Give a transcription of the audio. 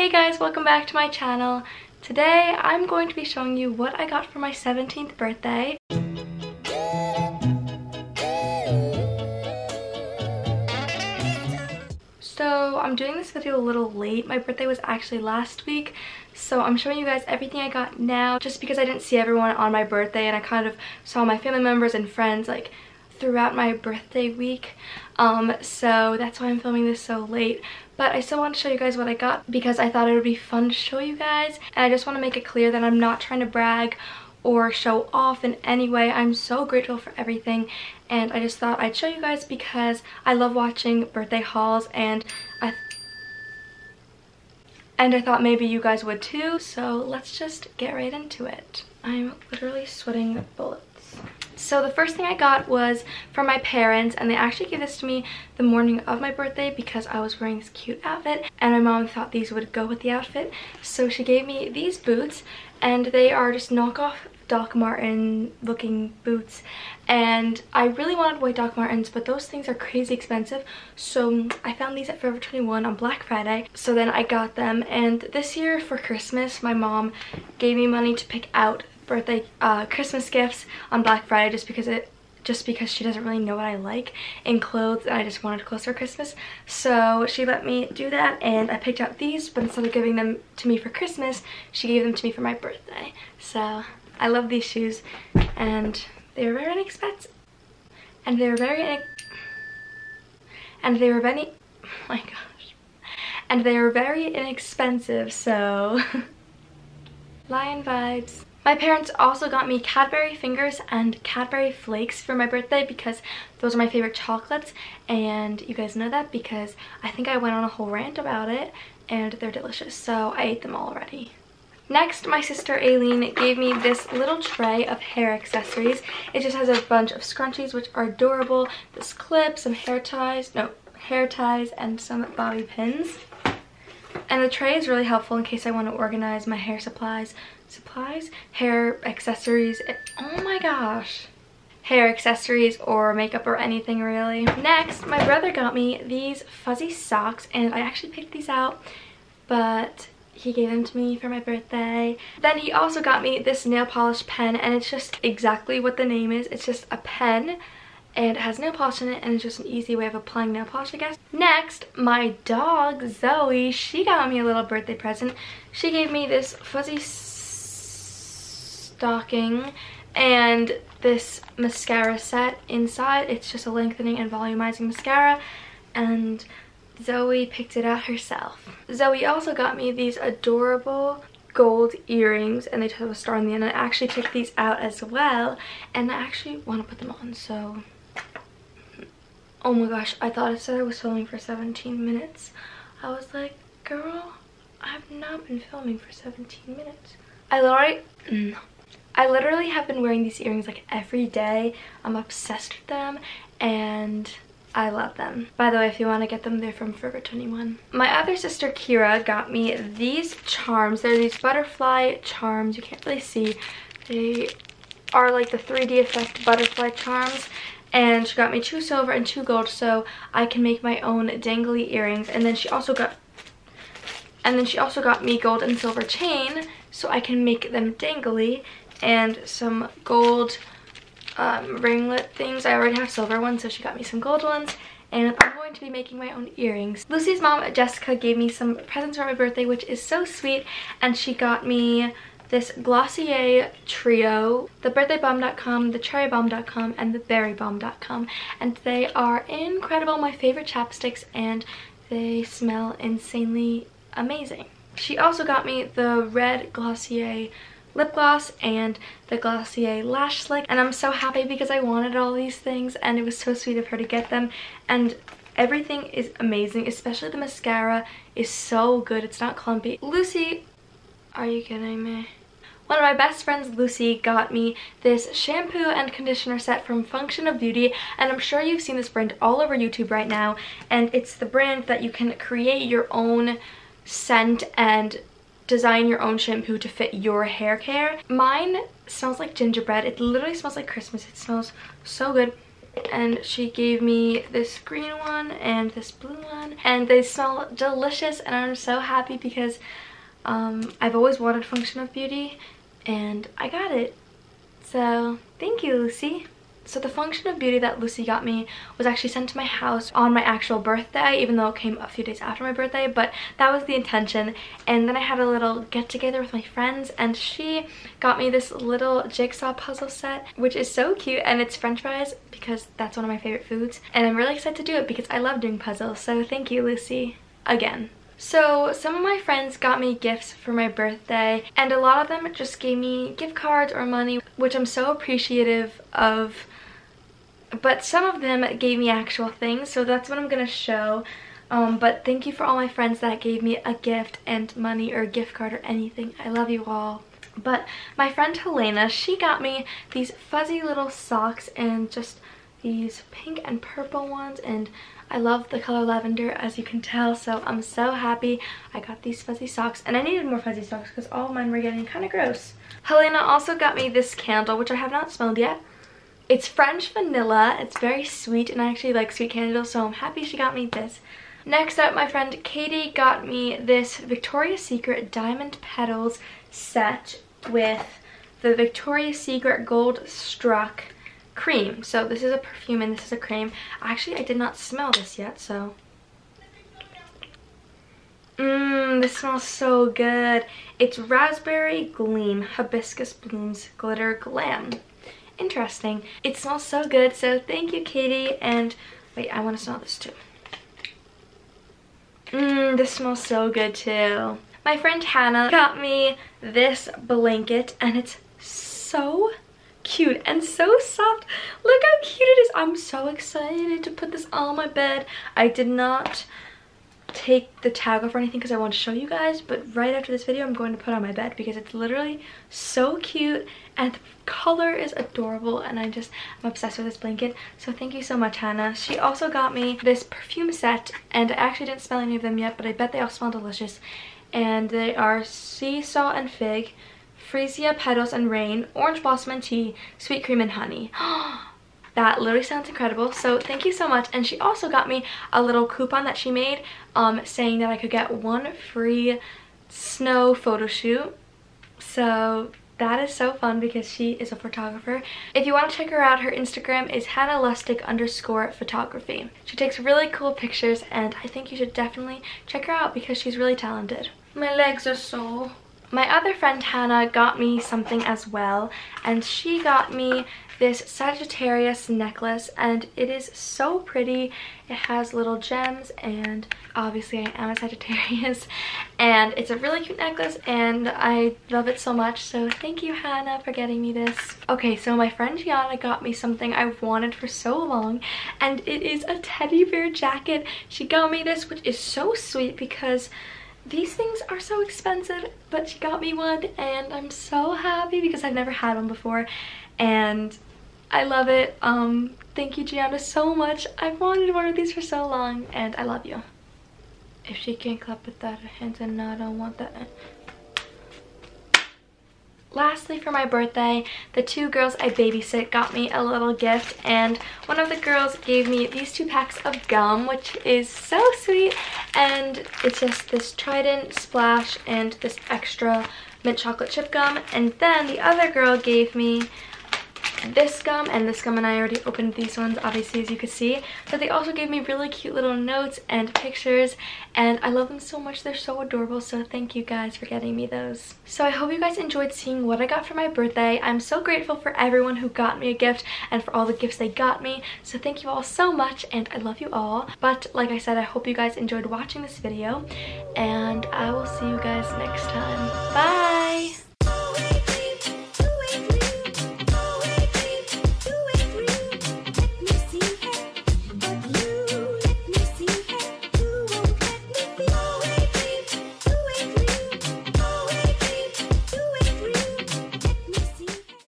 Hey guys, welcome back to my channel. Today I'm going to be showing you what I got for my 17th birthday. So I'm doing this video a little late. My birthday was actually last week. So I'm showing you guys everything I got now just because I didn't see everyone on my birthday and I kind of saw my family members and friends like throughout my birthday week. Um, so that's why I'm filming this so late. But I still want to show you guys what I got because I thought it would be fun to show you guys. And I just want to make it clear that I'm not trying to brag or show off in any way. I'm so grateful for everything and I just thought I'd show you guys because I love watching birthday hauls and I and I thought maybe you guys would too so let's just get right into it. I'm literally sweating bullets. So the first thing I got was from my parents and they actually gave this to me the morning of my birthday because I was wearing this cute outfit and my mom thought these would go with the outfit. So she gave me these boots and they are just knockoff Doc Marten looking boots. And I really wanted white Doc Martens but those things are crazy expensive. So I found these at Forever 21 on Black Friday. So then I got them and this year for Christmas my mom gave me money to pick out birthday uh, Christmas gifts on Black Friday just because it just because she doesn't really know what I like in clothes and I just wanted clothes for Christmas. So she let me do that and I picked out these but instead of giving them to me for Christmas, she gave them to me for my birthday. So I love these shoes and they were very inexpensive. And they were very and they were very oh my gosh. And they were very inexpensive so lion vibes. My parents also got me Cadbury Fingers and Cadbury Flakes for my birthday because those are my favorite chocolates and you guys know that because I think I went on a whole rant about it and they're delicious so I ate them already. Next, my sister Aileen gave me this little tray of hair accessories. It just has a bunch of scrunchies which are adorable, this clip, some hair ties, no, hair ties and some bobby pins. And the tray is really helpful in case I want to organize my hair supplies supplies, hair accessories, oh my gosh hair accessories or makeup or anything really. Next, my brother got me these fuzzy socks and I actually picked these out but he gave them to me for my birthday. Then he also got me this nail polish pen and it's just exactly what the name is. It's just a pen and it has nail polish in it and it's just an easy way of applying nail polish I guess. Next, my dog Zoe, she got me a little birthday present. She gave me this fuzzy stocking and this mascara set inside. It's just a lengthening and volumizing mascara and Zoe picked it out herself. Zoe also got me these adorable gold earrings and they have a star on the end. I actually took these out as well and I actually want to put them on so oh my gosh I thought it said I was filming for 17 minutes I was like girl I've not been filming for 17 minutes I literally I literally have been wearing these earrings like every day. I'm obsessed with them and I love them. By the way, if you want to get them, they're from Forever 21. My other sister, Kira, got me these charms. They're these butterfly charms. You can't really see. They are like the 3D effect butterfly charms. And she got me two silver and two gold so I can make my own dangly earrings. And then she also got and then she also got me gold and silver chain so I can make them dangly and some gold um, ringlet things. I already have silver ones, so she got me some gold ones. And I'm going to be making my own earrings. Lucy's mom, Jessica, gave me some presents for my birthday, which is so sweet. And she got me this Glossier trio, the birthdaybalm.com, the cherrybalm.com, and the berrybalm.com. And they are incredible, my favorite chapsticks, and they smell insanely amazing. She also got me the red Glossier lip gloss and the Glossier Lash Slick. And I'm so happy because I wanted all these things and it was so sweet of her to get them. And everything is amazing, especially the mascara is so good. It's not clumpy. Lucy, are you kidding me? One of my best friends, Lucy, got me this shampoo and conditioner set from Function of Beauty, and I'm sure you've seen this brand all over YouTube right now, and it's the brand that you can create your own scent and design your own shampoo to fit your hair care. Mine smells like gingerbread. It literally smells like Christmas. It smells so good. and she gave me this green one and this blue one and they smell delicious and I'm so happy because um, I've always wanted Function of Beauty and I got it. So thank you, Lucy. So the function of beauty that Lucy got me was actually sent to my house on my actual birthday, even though it came a few days after my birthday, but that was the intention. And then I had a little get together with my friends and she got me this little jigsaw puzzle set, which is so cute and it's french fries because that's one of my favorite foods. And I'm really excited to do it because I love doing puzzles. So thank you, Lucy, again. So some of my friends got me gifts for my birthday and a lot of them just gave me gift cards or money, which I'm so appreciative of. But some of them gave me actual things so that's what I'm gonna show. Um, but thank you for all my friends that gave me a gift and money or a gift card or anything. I love you all. But my friend Helena she got me these fuzzy little socks and just these pink and purple ones and I love the color lavender as you can tell so I'm so happy I got these fuzzy socks and I needed more fuzzy socks because all of mine were getting kind of gross. Helena also got me this candle which I have not smelled yet it's French vanilla. It's very sweet and I actually like sweet candles so I'm happy she got me this. Next up, my friend Katie got me this Victoria's Secret Diamond Petals set with the Victoria's Secret Gold Struck cream. So this is a perfume and this is a cream. Actually, I did not smell this yet, so... Mmm, this smells so good. It's Raspberry Gleam Hibiscus Blooms Glitter Glam interesting. It smells so good, so thank you, Katie. And wait, I want to smell this too. Mmm, this smells so good too. My friend Hannah got me this blanket and it's so cute and so soft. Look how cute it is. I'm so excited to put this on my bed. I did not take the tag off or anything because I want to show you guys but right after this video I'm going to put on my bed because it's literally so cute and the color is adorable and I just I'm obsessed with this blanket so thank you so much Hannah. She also got me this perfume set and I actually didn't smell any of them yet but I bet they all smell delicious and they are sea salt and fig, freesia petals and rain, orange blossom and tea, sweet cream and honey. That literally sounds incredible. So thank you so much. And she also got me a little coupon that she made um, saying that I could get one free snow photo shoot. So that is so fun because she is a photographer. If you want to check her out, her Instagram is Hannah Lustig underscore photography. She takes really cool pictures and I think you should definitely check her out because she's really talented. My legs are sore. My other friend Hannah got me something as well and she got me this Sagittarius necklace and it is so pretty. It has little gems and obviously I am a Sagittarius and it's a really cute necklace and I love it so much so thank you Hannah for getting me this. Okay so my friend Gianna got me something I've wanted for so long and it is a teddy bear jacket. She got me this which is so sweet because these things are so expensive but she got me one and I'm so happy because I've never had one before and I love it. Um, thank you, Gianna, so much. I've wanted one of these for so long, and I love you. If she can't clap with that hands and I don't want that. Lastly, for my birthday, the two girls I babysit got me a little gift and one of the girls gave me these two packs of gum, which is so sweet. And it's just this Trident Splash and this extra mint chocolate chip gum. And then the other girl gave me this gum and this gum and I already opened these ones obviously as you can see. But they also gave me really cute little notes and pictures and I love them so much. They're so adorable so thank you guys for getting me those. So I hope you guys enjoyed seeing what I got for my birthday. I'm so grateful for everyone who got me a gift and for all the gifts they got me. So thank you all so much and I love you all. But like I said I hope you guys enjoyed watching this video and I will see you guys next time. Bye